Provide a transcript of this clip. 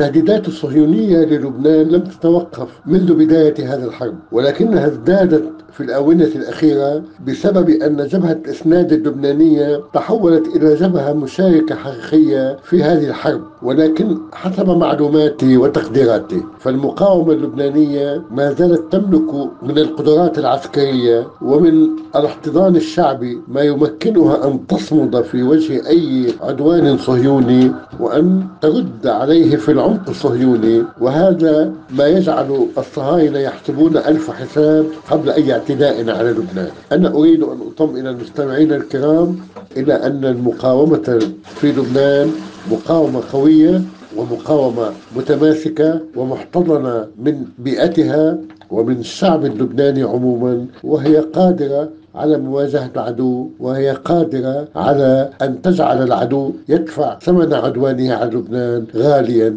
التهديدات الصهيونية للبنان لم تتوقف منذ بداية هذا الحرب ولكنها ازدادت في الآونة الأخيرة بسبب أن جبهة الإسناد اللبنانية تحولت إلى جبهة مشاركة حقيقية في هذه الحرب ولكن حسب معلوماتي وتقديراتي فالمقاومة اللبنانية ما زالت تملك من القدرات العسكرية ومن الاحتضان الشعبي ما يمكنها أن تصمد في وجه أي عدوان صهيوني وأن ترد عليه في العمق الصهيوني وهذا ما يجعل الصهاينة يحسبون ألف حساب قبل أي اعتداء على لبنان. أنا أريد أن أطمئن المستمعين الكرام إلى أن المقاومة في لبنان مقاومة قوية ومقاومة متماسكة ومحتضنة من بيئتها ومن الشعب اللبناني عموما وهي قادرة على مواجهة العدو وهي قادرة على أن تجعل العدو يدفع ثمن عدوانه على لبنان غاليا.